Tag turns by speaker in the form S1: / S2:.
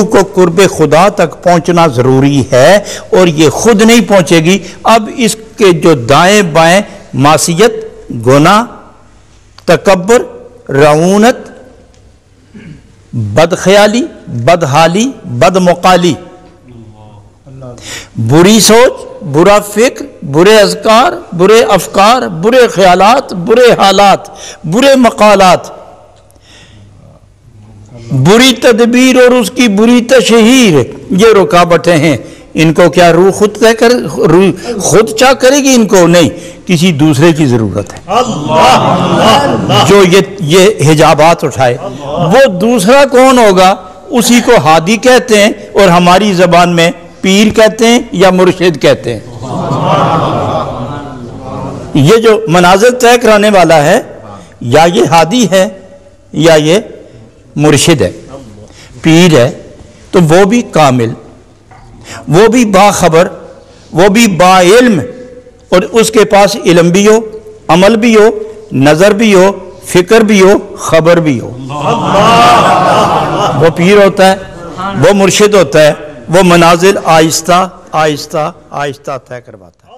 S1: روح کو قرب خدا تک پہنچنا ضروری ہے اور یہ خود نہیں پہنچے گی۔ اب اس کے جو دائیں بائیں معصیت، گناہ، تکبر، رعونت بد خیالی بد حالی بد مقالی بری سوچ، برا فکر، برے اذکار، برے افکار، برے خیالات، برے حالات، برے مقالات۔ بری تدبیر اور اس کی بری تشہیر یہ رکاوٹیں ہیں۔ ان کو کیا روح خود طے کر روح خود چاہ کرے گی ان کو؟ نہیں کسی دوسرے کی ضرورت ہے۔ جو یہ یہ حجابات اٹھائے۔ وہ دوسرا کون ہوگا؟ اسی کو ہادی کہتے ہیں اور ہماری زبان میں پیر کہتے ہیں یا مرشد کہتے ہیں۔ یہ جو مناظر طے کرانے والا ہے یا یہ ہادی ہے یا یہ مرشد ہے، پیر ہے، تو وہ بھی کامل، وہ بھی باخبر وہ بھی با علم، اور اس کے پاس علم بھی ہو، عمل بھی ہو، نظر بھی ہو، فکر بھی ہو، خبر بھی ہو۔ وہ پیر ہوتا ہے، وہ مرشد ہوتا ہے، وہ منازل آہستہ آہستہ آہستہ طے کرواتا ہے۔